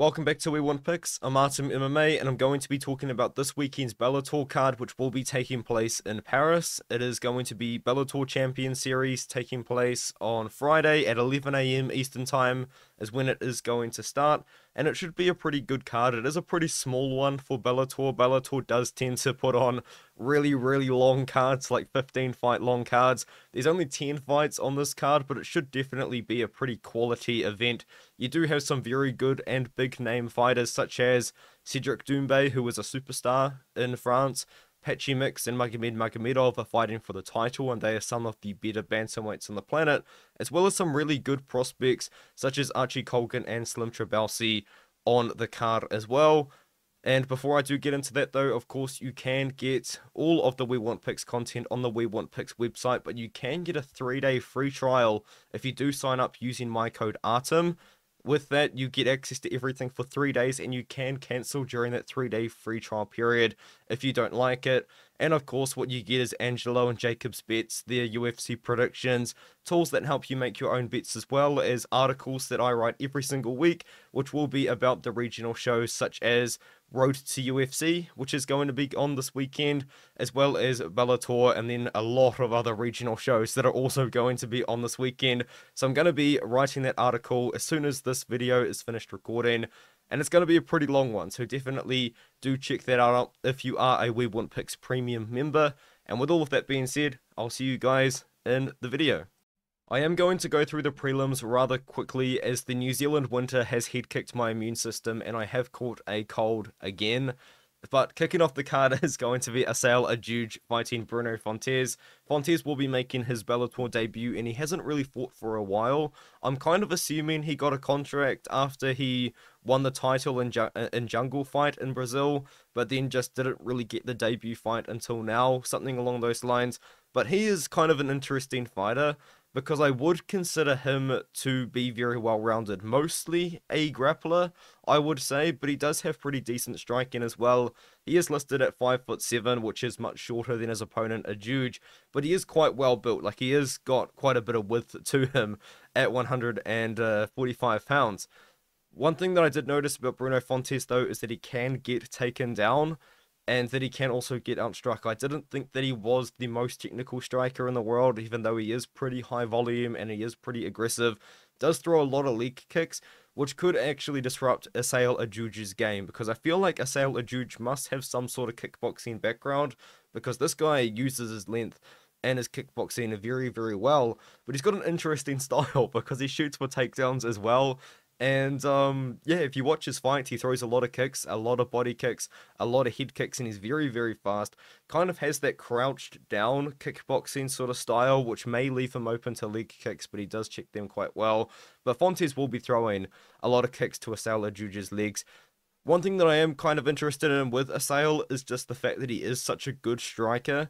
Welcome back to We Want Picks. I'm Artem MMA, and I'm going to be talking about this weekend's Bellator card, which will be taking place in Paris. It is going to be Bellator Champion Series taking place on Friday at 11 a.m. Eastern Time, is when it is going to start, and it should be a pretty good card. It is a pretty small one for Bellator. Bellator does tend to put on really, really long cards, like 15 fight long cards. There's only 10 fights on this card, but it should definitely be a pretty quality event. You do have some very good and big name fighters, such as Cedric Doumbé, who was a superstar in France. Patchy Mix and Magomed Magomedov are fighting for the title, and they are some of the better bantamweights on the planet, as well as some really good prospects such as Archie Colgan and Slim Trabelsi on the card as well. And before I do get into that though, of course you can get all of the We Want Picks content on the We Want Picks website, but you can get a three day free trial if you do sign up using my code ARTEM. With that, you get access to everything for three days, and you can cancel during that three day free trial period if you don't like it. And of course, what you get is Angelo and Jacob's bets, their UFC predictions, tools that help you make your own bets, as well as articles that I write every single week, which will be about the regional shows such as Road to UFC, which is going to be on this weekend, as well as Bellator, and then a lot of other regional shows that are also going to be on this weekend. So I'm going to be writing that article as soon as this video is finished recording, and it's going to be a pretty long one, so definitely do check that out if you are a We Want Picks premium member. And with all of that being said, I'll see you guys in the video. I am going to go through the prelims rather quickly as the New Zealand winter has head kicked my immune system and I have caught a cold again. But kicking off the card is going to be Asael Adjoudj fighting Bruno Fontes. Fontes will be making his Bellator debut and he hasn't really fought for a while. I'm kind of assuming he got a contract after he won the title in, ju- uh, in Jungle Fight in Brazil, but then just didn't really get the debut fight until now, something along those lines. But he is kind of an interesting fighter because I would consider him to be very well rounded. Mostly a grappler, I would say, but he does have pretty decent striking as well. He is listed at 5 foot 7, which is much shorter than his opponent, Adjoudj, but he is quite well built. Like he has got quite a bit of width to him at 145 uh, pounds. One thing that I did notice about Bruno Fontes though is that he can get taken down and that he can also get outstruck. I didn't think that he was the most technical striker in the world, even though he is pretty high volume and he is pretty aggressive. Does throw a lot of leg kicks, which could actually disrupt Asael Adjoudj's game, because I feel like Asael Adjoudj must have some sort of kickboxing background, because this guy uses his length and his kickboxing very, very well, but he's got an interesting style because he shoots for takedowns as well, and um, yeah, if you watch his fight, he throws a lot of kicks, a lot of body kicks, a lot of head kicks, and he's very, very fast. Kind of has that crouched down kickboxing sort of style, which may leave him open to leg kicks, but he does check them quite well. But Fontes will be throwing a lot of kicks to Asael Adjoudj's legs. One thing that I am kind of interested in with Asael is just the fact that he is such a good striker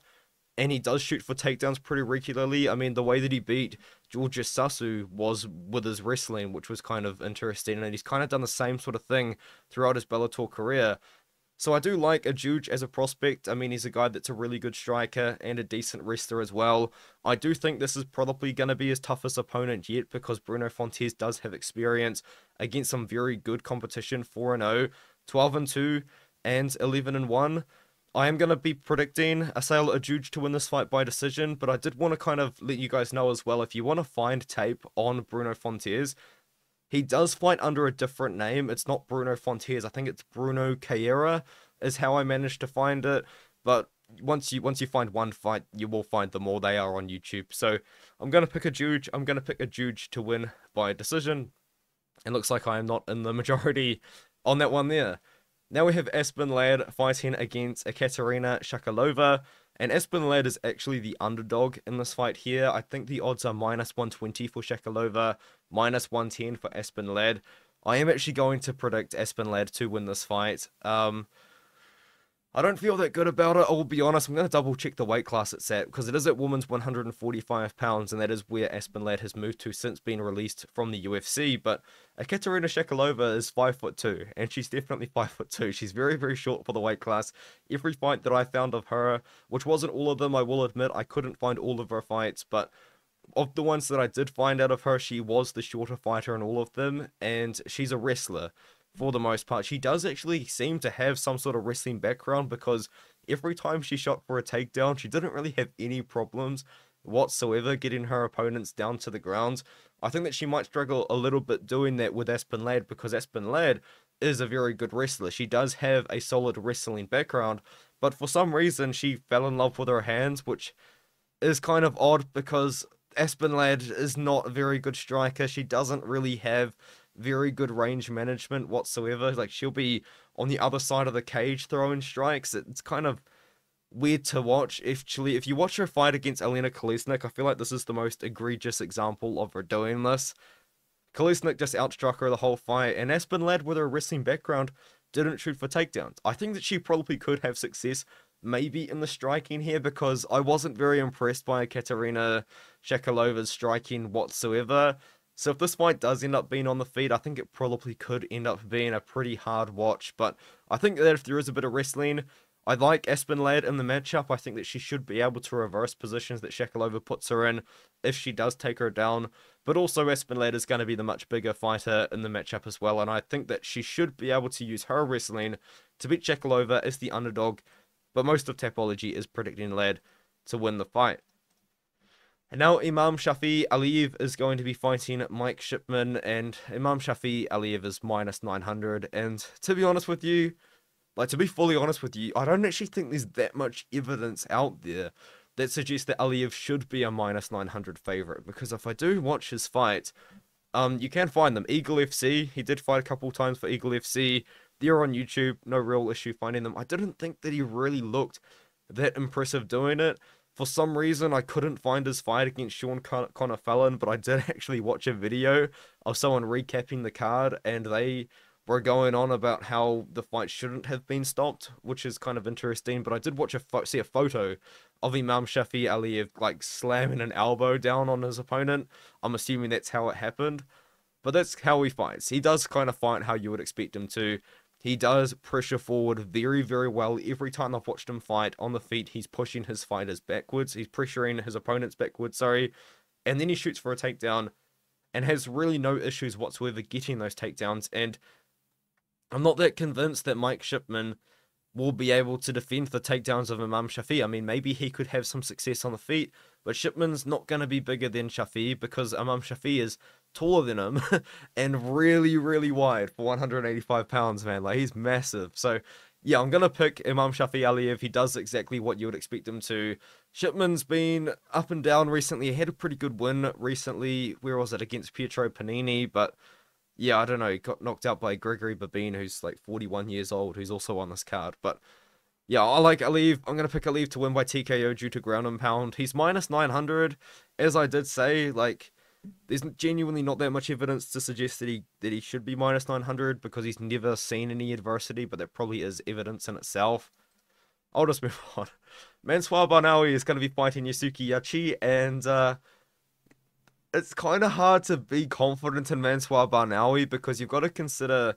and he does shoot for takedowns pretty regularly. I mean, the way that he beat Georges Sasu was with his wrestling, which was kind of interesting, and he's kind of done the same sort of thing throughout his Bellator career. So I do like Adjoudj as a prospect. I mean, he's a guy that's a really good striker and a decent wrestler as well. I do think this is probably going to be his toughest opponent yet because Bruno Fontes does have experience against some very good competition 4 0, 12 2, and 11 1. I am going to be predicting Asael Adjoudj to win this fight by decision, but I did want to kind of let you guys know as well if you want to find tape on Bruno Fontes, he does fight under a different name. It's not Bruno Fontes. I think it's Bruno Carreira is how I managed to find it. But once you once you find one fight, you will find them all. They are on YouTube. So I'm gonna pick Adjoudj. I'm gonna pick Adjoudj to win by decision. It looks like I am not in the majority on that one there. Now we have Aspen Ladd fighting against Ekaterina Shakalova. And Aspen Ladd is actually the underdog in this fight here. I think the odds are minus 120 for Shakalova, minus 110 for Aspen Ladd. I am actually going to predict Aspen Ladd to win this fight. Um, I don't feel that good about it. I will be honest. I'm going to double check the weight class it's at because it is at women's 145 pounds, and that is where Aspen Ladd has moved to since being released from the UFC. But Ekaterina Shakalova is five foot two, and she's definitely five foot two. She's very, very short for the weight class. Every fight that I found of her, which wasn't all of them, I will admit, I couldn't find all of her fights, but of the ones that I did find out of her, she was the shorter fighter in all of them, and she's a wrestler. For the most part. She does actually seem to have some sort of wrestling background because every time she shot for a takedown, she didn't really have any problems whatsoever getting her opponents down to the ground. I think that she might struggle a little bit doing that with Aspen Ladd because Aspen Ladd is a very good wrestler. She does have a solid wrestling background, but for some reason she fell in love with her hands, which is kind of odd because Aspen Ladd is not a very good striker. She doesn't really have very good range management whatsoever. Like she'll be on the other side of the cage throwing strikes. It's kind of weird to watch. Actually, if you watch her fight against Elena Kolesnyk, I feel like this is the most egregious example of her doing this. Kolesnyk just outstruck her the whole fight, and Aspen Ladd, with her wrestling background, didn't shoot for takedowns. I think that she probably could have success maybe in the striking here because I wasn't very impressed by Katerina Shakalova's striking whatsoever. So if this fight does end up being on the feed, I think it probably could end up being a pretty hard watch. But I think that if there is a bit of wrestling, I like Aspen Ladd in the matchup. I think that she should be able to reverse positions that Shakalova puts her in if she does take her down. But also Aspen Ladd is going to be the much bigger fighter in the matchup as well. And I think that she should be able to use her wrestling to beat Shakalova as the underdog. But most of Tapology is predicting Ladd to win the fight. And now Imam Shafi Aliyev is going to be fighting Mike Shipman, and Imam Shafi Aliyev is minus 900. And to be honest with you, like to be fully honest with you, I don't actually think there's that much evidence out there that suggests that Aliyev should be a minus 900 favorite. Because if I do watch his fight, um, you can find them. Eagle FC, he did fight a couple times for Eagle FC. They're on YouTube, no real issue finding them. I didn't think that he really looked that impressive doing it. For some reason, I couldn't find his fight against Sean Con- Connor Fallon, but I did actually watch a video of someone recapping the card, and they were going on about how the fight shouldn't have been stopped, which is kind of interesting. But I did watch a fo- see a photo of Imam Shafi Aliyev like slamming an elbow down on his opponent. I'm assuming that's how it happened, but that's how he fights. He does kind of fight how you would expect him to. He does pressure forward very, very well. Every time I've watched him fight on the feet, he's pushing his fighters backwards. He's pressuring his opponents backwards, sorry. And then he shoots for a takedown and has really no issues whatsoever getting those takedowns. And I'm not that convinced that Mike Shipman will be able to defend the takedowns of Imam Shafi. I mean, maybe he could have some success on the feet, but Shipman's not going to be bigger than Shafi because Imam Shafi is taller than him and really, really wide for 185 pounds, man. Like, he's massive. So, yeah, I'm going to pick Imam Shafi Aliyev. He does exactly what you would expect him to. Shipman's been up and down recently. He had a pretty good win recently. Where was it? Against Pietro Penini, but yeah, I don't know, he got knocked out by Gregory Babene, who's like 41 years old, who's also on this card. But yeah, I like Aliyev. I'm going to pick Aliyev to win by TKO due to ground and pound. He's minus 900. As I did say, like, there's genuinely not that much evidence to suggest that he that he should be minus 900 because he's never seen any adversity, but that probably is evidence in itself. I'll just move on. Mansoor Barnawi is going to be fighting Yusuke Yachi, and uh, it's kind of hard to be confident in Mansoor Barnawi because you've got to consider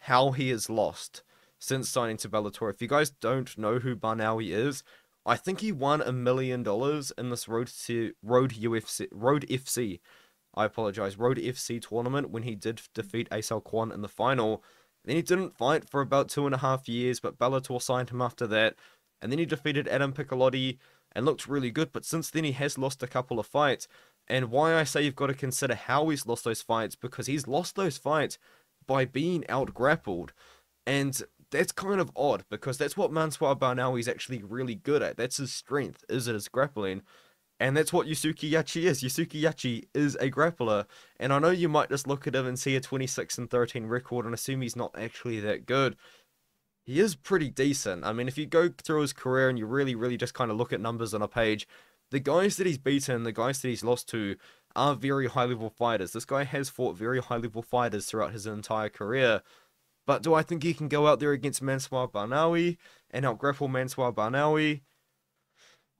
how he has lost since signing to Bellator. If you guys don't know who Barnawi is, I think he won a million dollars in this Road to Road UFC Road FC. I apologize, Road FC tournament when he did defeat Aesol Kwon in the final. Then he didn't fight for about two and a half years, but Bellator signed him after that. And then he defeated Adam Piccolotti and looked really good. But since then, he has lost a couple of fights. And why I say you've got to consider how he's lost those fights, because he's lost those fights by being out grappled. And that's kind of odd, because that's what Mansoor Barnawi is actually really good at. That's his strength, is it his grappling. And that's what Yusuke Yachi is. Yusuke Yachi is a grappler. And I know you might just look at him and see a 26 and 13 record and assume he's not actually that good. He is pretty decent. I mean, if you go through his career and you really, really just kind of look at numbers on a page, the guys that he's beaten, the guys that he's lost to, are very high level fighters. This guy has fought very high level fighters throughout his entire career. But do I think he can go out there against Mansoor Barnawi and out grapple Mansoor Barnawi?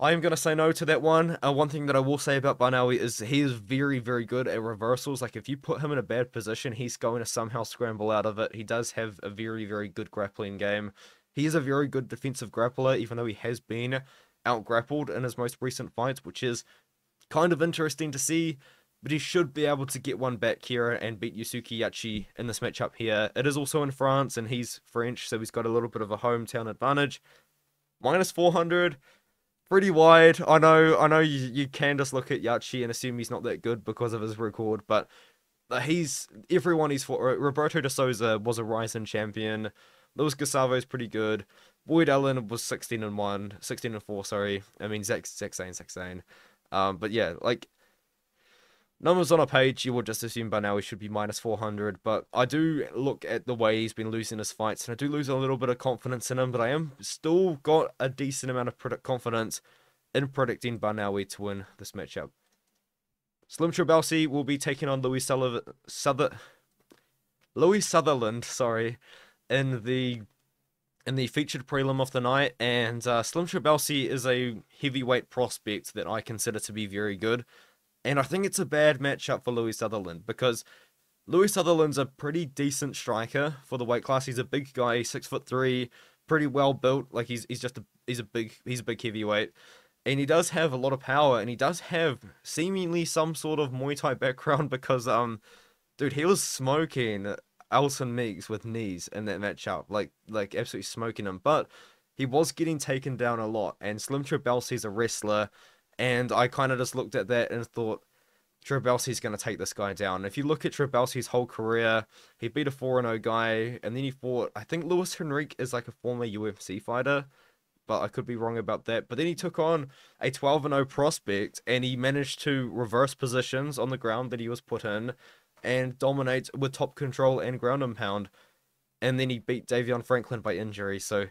I am going to say no to that one. Uh, one thing that I will say about Barnawi is he is very, very good at reversals. Like, if you put him in a bad position, he's going to somehow scramble out of it. He does have a very, very good grappling game. He is a very good defensive grappler, even though he has been out grappled in his most recent fights, which is kind of interesting to see. but he should be able to get one back here and beat Yusuke Yachi in this matchup here. It is also in France, and he's French, so he's got a little bit of a hometown advantage. Minus 400, pretty wide. I know, I know you, you can just look at Yachi and assume he's not that good because of his record, but he's everyone he's for. Roberto de Souza was a Rizin champion. Luis Gustavo is pretty good. Boyd Allen was 16 and 1, 16 and 4, sorry. I mean, Zach, Zach Zane, Zach Zane. Um, but yeah, like, numbers on a page, you would just assume by now he should be minus 400. But I do look at the way he's been losing his fights, and I do lose a little bit of confidence in him. But I am still got a decent amount of predict confidence in predicting Barnawi to win this matchup. Slim Trabelsi will be taking on Louis Sullivan, Louis Sutherland, sorry, in the in the featured prelim of the night, and uh, Slim Trabelsi is a heavyweight prospect that I consider to be very good. And I think it's a bad matchup for Louis Sutherland because Louis Sutherland's a pretty decent striker for the weight class. He's a big guy, six foot three, pretty well built. Like he's he's just a he's a big he's a big heavyweight. And he does have a lot of power and he does have seemingly some sort of Muay Thai background because um dude, he was smoking Elton Meeks with knees in that matchup, like like absolutely smoking him. But he was getting taken down a lot, and Slim Trabelsi's a wrestler, and I kind of just looked at that and thought. Trabelsi's going to take this guy down. If you look at Trabelsi's whole career, he beat a 4 0 guy, and then he fought. I think Luis Henrique is like a former UFC fighter, but I could be wrong about that. But then he took on a 12 0 prospect, and he managed to reverse positions on the ground that he was put in and dominate with top control and ground and pound. And then he beat Davion Franklin by injury, so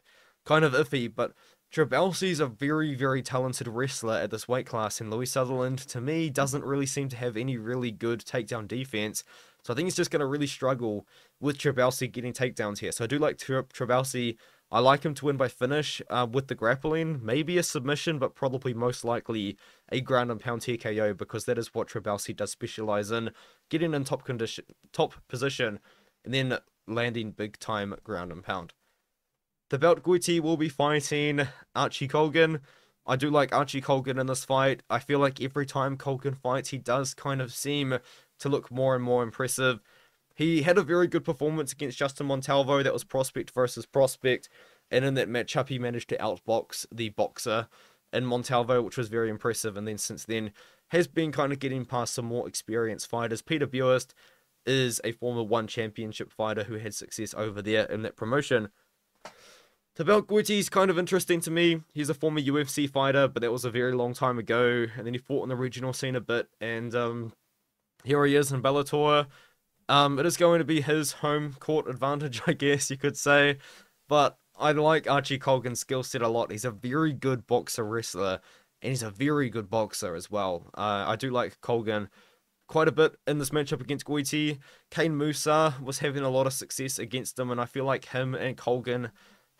kind of iffy. But Trabelsi's a very, very talented wrestler at this weight class, and Louis Sutherland, to me, doesn't really seem to have any really good takedown defense. So I think he's just going to really struggle with Trabelsi getting takedowns here. So I do like Trabelsi I like him to win by finish uh, with the grappling, maybe a submission, but probably most likely a ground and pound TKO because that is what Trabelsi does specialize in, getting in top condition, top position, and then landing big time ground and pound. Thibault Gouti will be fighting Archie Colgan. I do like Archie Colgan in this fight. I feel like every time Colgan fights, he does kind of seem to look more and more impressive. He had a very good performance against Justin Montalvo. That was prospect versus prospect. And in that matchup, he managed to outbox the boxer in Montalvo, which was very impressive. And then since then, has been kind of getting past some more experienced fighters. Peter Buist is a former one championship fighter who had success over there in that promotion. Tabel is kind of interesting to me. He's a former UFC fighter, but that was a very long time ago. And then he fought in the regional scene a bit. And um, here he is in Bellator. Um, it is going to be his home court advantage, I guess you could say. But I like Archie Colgan's skill set a lot. He's a very good boxer wrestler, and he's a very good boxer as well. Uh, I do like Colgan quite a bit in this matchup against Gouti. Kane Musa was having a lot of success against him, and I feel like him and Colgan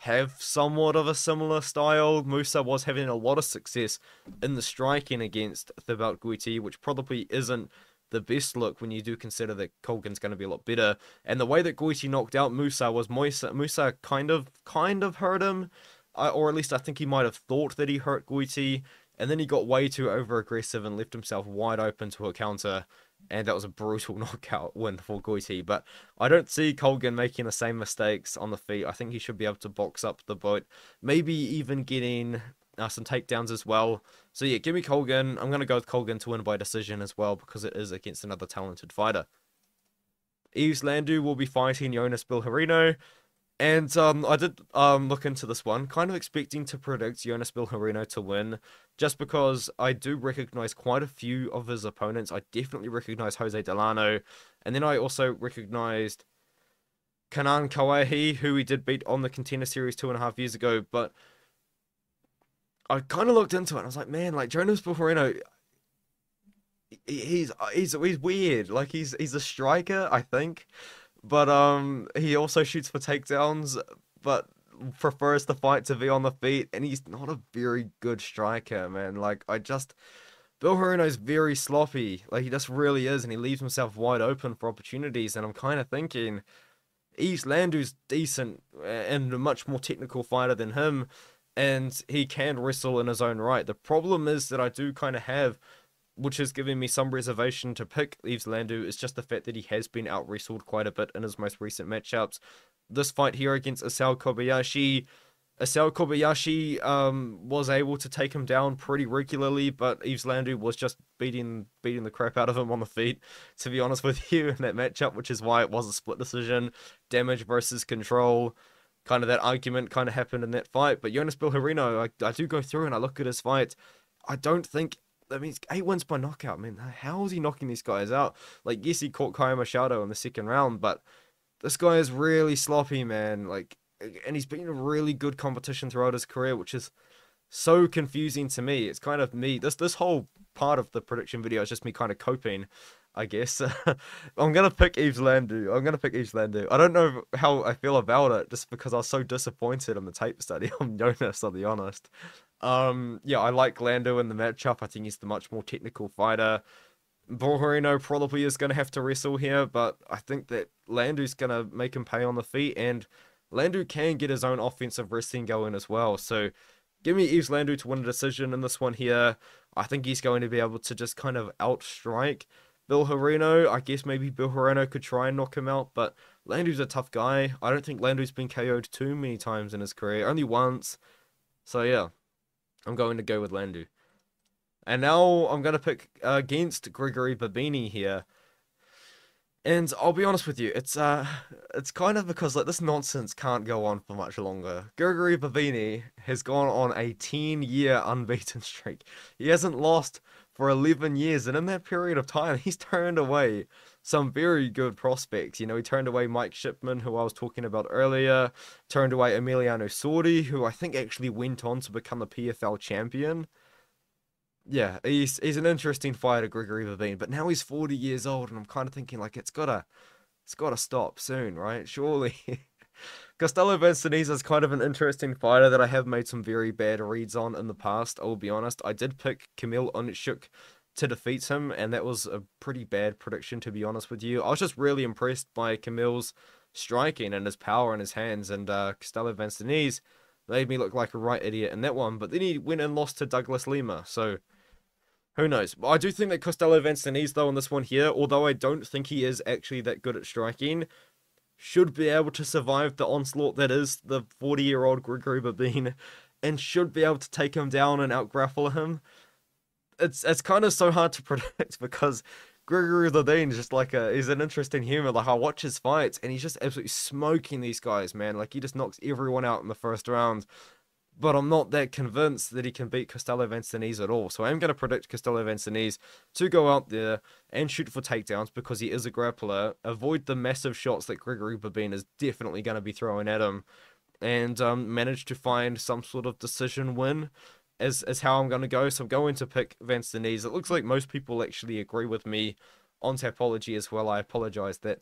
have somewhat of a similar style. Musa was having a lot of success in the striking against Thibault Gouti, which probably isn't the best look when you do consider that Colgan's going to be a lot better. And the way that Gouti knocked out Musa was Musa, Musa kind of kind of hurt him, uh, or at least I think he might have thought that he hurt Gouti, and then he got way too over aggressive and left himself wide open to a counter. And that was a brutal knockout win for Gouti. But I don't see Colgan making the same mistakes on the feet. I think he should be able to box up the boat. Maybe even getting uh, some takedowns as well. So yeah, give me Colgan. I'm going to go with Colgan to win by decision as well because it is against another talented fighter. Yves Landu will be fighting Jonas Bilharinho. And um, I did um, look into this one, kind of expecting to predict Jonas Bilharinho to win, just because I do recognize quite a few of his opponents. I definitely recognize Jose Delano, and then I also recognized Kanan Kawahi, who he did beat on the Contender Series two and a half years ago, but I kind of looked into it. and I was like, man, like Jonas Bilharinho, he's he's he's weird. Like he's he's a striker, I think, but um, he also shoots for takedowns, but prefers the fight to be on the feet, and he's not a very good striker, man. Like I just. Bill Bilharinho's very sloppy, like he just really is, and he leaves himself wide open for opportunities. And I'm kind of thinking, Yves Landu's decent and a much more technical fighter than him, and he can wrestle in his own right. The problem is that I do kind of have which is giving me some reservation to pick Yves Landu, is just the fact that he has been out wrestled quite a bit in his most recent matchups. This fight here against Isao Kobayashi, Isao Kobayashi um, was able to take him down pretty regularly, but Yves Landu was just beating beating the crap out of him on the feet, to be honest with you, in that matchup, which is why it was a split decision. Damage versus control. Kind of that argument kind of happened in that fight. But Jonas Bilharinho, I, I do go through and I look at his fight. I don't think I mean, it's eight wins by knockout. I mean, how is he knocking these guys out? Like, yes, he caught Kaya Machado in the second round, but this guy is really sloppy, man. Like, and he's been a really good competition throughout his career, which is so confusing to me. It's kind of me. This this whole part of the prediction video is just me kind of coping, I guess. I'm gonna pick Yves Landu. I'm gonna pick Yves Landu. I don't know how I feel about it, just because I was so disappointed in the tape study on Jonas. I'll be honest. Um, yeah, I like Landu in the matchup. I think he's the much more technical fighter. Borborino probably is going to have to wrestle here, but I think that Landu's going to make him pay on the feet, and Landu can get his own offensive wrestling going as well. So give me Yves Landu to win a decision in this one here. I think he's going to be able to just kind of outstrike Bilharinho. I guess maybe Bilharinho could try and knock him out, but Landu's a tough guy. I don't think Landu's been KO'd too many times in his career, only once. So yeah, I'm going to go with Landu. And now I'm going to pick against Gregory Babini here. And I'll be honest with you, it's uh, it's kind of because like this nonsense can't go on for much longer. Gregory Babini has gone on a 10-year unbeaten streak. He hasn't lost for 11 years, and in that period of time, he's turned away some very good prospects. You know, he turned away Mike Shipman, who I was talking about earlier, turned away Emiliano Sordi, who I think actually went on to become the PFL champion yeah, he's he's an interesting fighter, Gregory Babene, but now he's 40 years old, and I'm kind of thinking like it's gotta it's gotta stop soon, right? Surely. Costello van Steenis is kind of an interesting fighter that I have made some very bad reads on in the past. I will be honest. I did pick Kamil Oniszczuk to defeat him, and that was a pretty bad prediction, to be honest with you. I was just really impressed by Kamil's striking and his power in his hands, and uh, Costello van Steenis made me look like a right idiot in that one. But then he went and lost to Douglas Lima, so who knows? I do think that Costello van Steenis, though, on this one here, although I don't think he is actually that good at striking, should be able to survive the onslaught that is the 40 year old Gregory Babene and should be able to take him down and outgrapple him. It's it's kind of so hard to predict because Gregory Babene is just like a he's an interesting human. Like I watch his fights and he's just absolutely smoking these guys, man. Like he just knocks everyone out in the first round but I'm not that convinced that he can beat Costello van Steenis at all. So I am going to predict Costello van Steenis to go out there and shoot for takedowns because he is a grappler, avoid the massive shots that Gregory Babene is definitely going to be throwing at him, and um, manage to find some sort of decision win. As, as how I'm going to go. So I'm going to pick van Steenis. It looks like most people actually agree with me on Tapology as well. I apologize that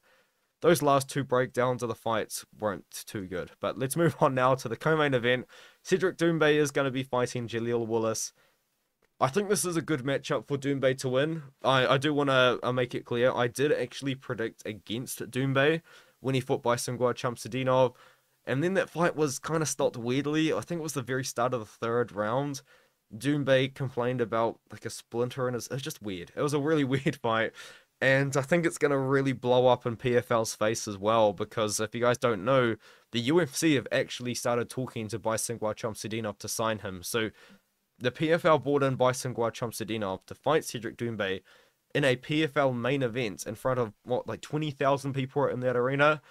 those last two breakdowns of the fights weren't too good. But let's move on now to the co-main event. Cedric Doumbé is going to be fighting Jaleel Willis. I think this is a good matchup for Doumbé to win. I, I do want to uh, make it clear, I did actually predict against Doumbé when he fought Baysangur Chamsatdinov. And then that fight was kind of stopped weirdly. I think it was the very start of the third round. Doumbé complained about like a splinter and his. It was just weird. It was a really weird fight. And I think it's going to really blow up in PFL's face as well, because if you guys don't know, the UFC have actually started talking to Baysangur Chamsatdinov to sign him. So the PFL brought in Baysangur Chamsatdinov to fight Cedric Doumbé in a PFL main event in front of, what, like 20,000 people in that arena,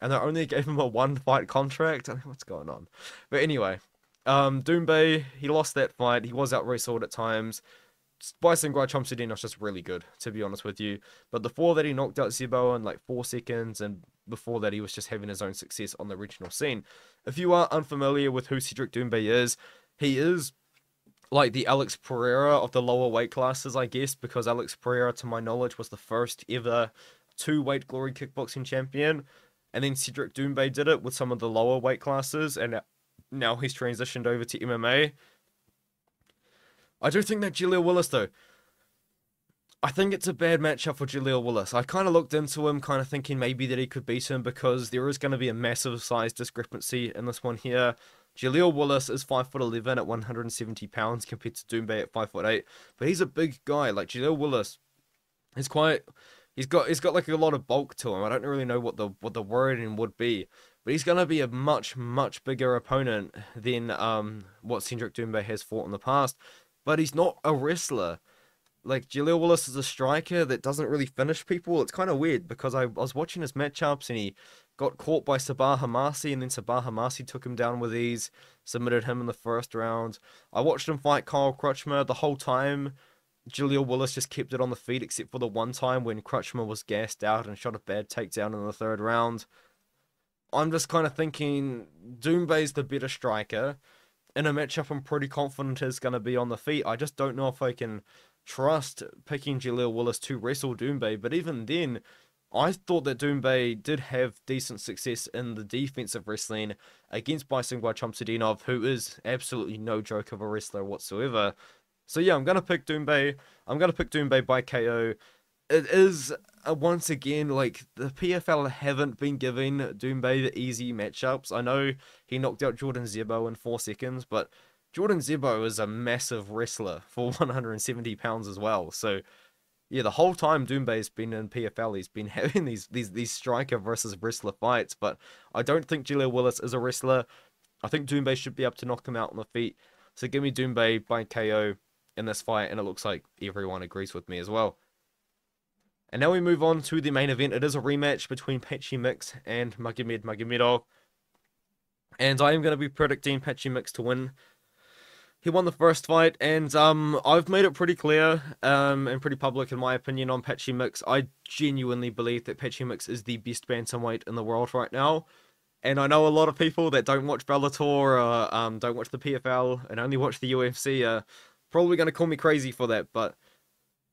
and they only gave him a one fight contract. I mean, what's going on? But anyway, um, Doumbé, he lost that fight. He was out wrestled at times. Baysangur Chomsidino's just really good, to be honest with you. But before that, he knocked out Zebo in like four seconds, and before that, he was just having his own success on the regional scene. If you are unfamiliar with who Cedric Doumbé is, he is like the Alex Pereira of the lower weight classes, I guess, because Alex Pereira, to my knowledge, was the first ever two weight glory kickboxing champion. And then Cedric Doumbé did it with some of the lower weight classes, and now he's transitioned over to MMA. I do think that Jaleel Willis, though, I think it's a bad matchup for Jaleel Willis. I kind of looked into him, kind of thinking maybe that he could beat him because there is going to be a massive size discrepancy in this one here. Jaleel Willis is 5'11 at 170 pounds compared to Doumbé at 5'8. But he's a big guy. Like Jaleel Willis is quite he's got he's got like a lot of bulk to him. I don't really know what the what the wording would be. But he's gonna be a much, much bigger opponent than um what Cedric Doumbé has fought in the past. But he's not a wrestler like Jaleel Willis is a striker that doesn't really finish people. It's kind of weird because I, I was watching his matchups and he got caught by Sabah Homasi and then Sabah Homasi took him down with ease, submitted him in the first round. I watched him fight Kyle Crutchmer the whole time. Jaleel Willis just kept it on the feet except for the one time when Crutchmer was gassed out and shot a bad takedown in the third round. I'm just kind of thinking Doumbé's the better striker. In a matchup I'm pretty confident is going to be on the feet. I just don't know if I can trust picking Jaleel Willis to wrestle Doumbé, but even then, I thought that Doumbé did have decent success in the defensive wrestling against Baysangur Chamsatdinov, who is absolutely no joke of a wrestler whatsoever. So yeah, I'm gonna pick Doumbé. I'm gonna pick Doumbé by KO. It is uh, once again like the PFL haven't been giving Doumbé the easy matchups. I know he knocked out Jordan Zebo in four seconds, but Jordan Zebo is a massive wrestler for 170 pounds as well. So, yeah, the whole time Doumbé's been in PFL, he's been having these these these striker versus wrestler fights. But I don't think Jaleel Willis is a wrestler. I think Doumbé should be able to knock him out on the feet. So give me Doumbé by KO in this fight, and it looks like everyone agrees with me as well. And now we move on to the main event. It is a rematch between Patchy Mix and Magomed Magomedov. And I am going to be predicting Patchy Mix to win he won the first fight, and um, I've made it pretty clear um, and pretty public in my opinion on Patchy Mix. I genuinely believe that Patchy Mix is the best bantamweight in the world right now. And I know a lot of people that don't watch Bellator or um, don't watch the PFL and only watch the UFC are probably going to call me crazy for that, but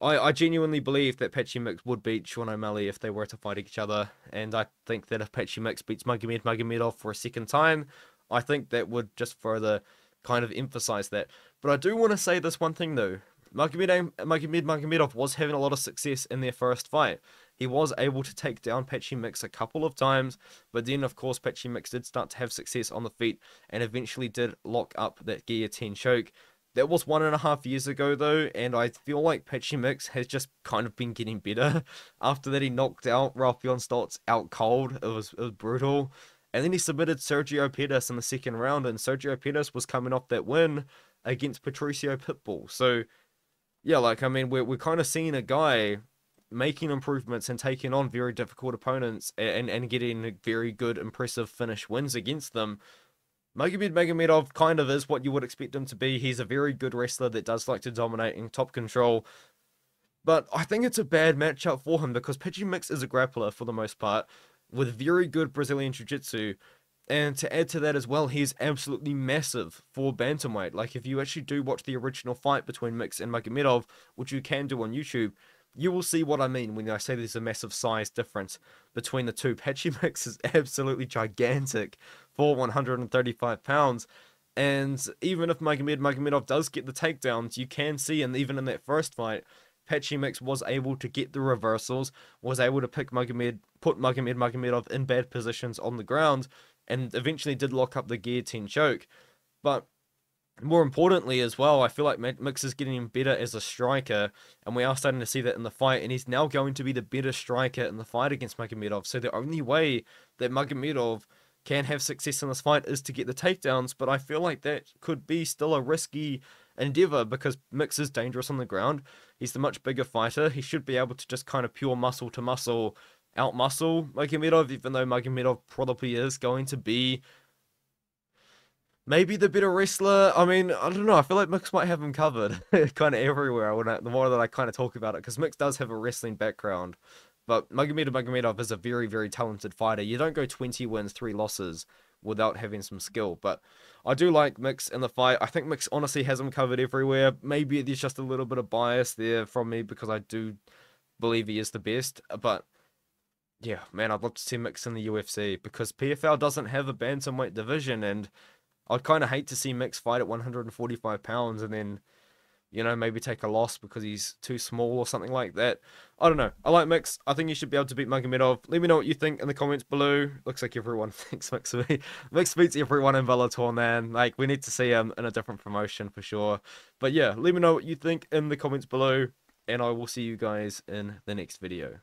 I, I genuinely believe that Patchy Mix would beat Sean O'Malley if they were to fight each other. And I think that if Patchy Mix beats Magomed Magomedov for a second time, I think that would just further kind of emphasize that. But I do want to say this one thing though. Magomed, Magomed Magomedov was having a lot of success in their first fight. He was able to take down Patchy Mix a couple of times, but then of course Patchy Mix did start to have success on the feet and eventually did lock up that guillotine choke. That was one and a half years ago though, and I feel like Patchy Mix has just kind of been getting better. After that he knocked out Raufeon Stots out cold. It was, it was brutal. And then he submitted Sergio Pettis in the second round, and Sergio Pettis was coming off that win against Patricio Pitbull. So, yeah, like, I mean, we're, we're kind of seeing a guy making improvements and taking on very difficult opponents and, and getting very good, impressive finish wins against them. Magomed Magomedov kind of is what you would expect him to be. He's a very good wrestler that does like to dominate in top control. But I think it's a bad matchup for him because Patchy Mix is a grappler for the most part with very good Brazilian Jiu Jitsu. And to add to that as well, he's absolutely massive for bantamweight. Like if you actually do watch the original fight between Mix and Magomedov, which you can do on YouTube, you will see what I mean when I say there's a massive size difference between the two. Patchy Mix is absolutely gigantic for 135 pounds. And even if Magomed Magomedov does get the takedowns, you can see, and even in that first fight, Patchy Mix was able to get the reversals, was able to pick Magomed, put Magomed Magomedov in bad positions on the ground, and eventually did lock up the guillotine choke. But more importantly as well, I feel like Mix is getting better as a striker, and we are starting to see that in the fight, and he's now going to be the better striker in the fight against Magomedov. So the only way that Magomedov can have success in this fight is to get the takedowns, but I feel like that could be still a risky endeavor because Mix is dangerous on the ground. He's the much bigger fighter. He should be able to just kind of pure muscle to muscle out muscle Magomedov, even though Magomedov probably is going to be maybe the better wrestler. I mean, I don't know. I feel like Mix might have him covered kind of everywhere I, the more that I kind of talk about it, because Mix does have a wrestling background. But Magomed Magomedov is a very, very talented fighter. You don't go 20 wins, 3 losses without having some skill. But I do like Mix in the fight. I think Mix honestly has him covered everywhere. Maybe there's just a little bit of bias there from me because I do believe he is the best. But yeah, man, I'd love to see Mix in the UFC because PFL doesn't have a bantamweight division, and I'd kind of hate to see Mix fight at 145 pounds and then you know, maybe take a loss because he's too small or something like that. I don't know. I like Mix. I think you should be able to beat Magomedov. Let me know what you think in the comments below. Looks like everyone thinks Mix me. Mix beats everyone in Bellator, man. Like, we need to see him in a different promotion for sure. But yeah, let me know what you think in the comments below, and I will see you guys in the next video.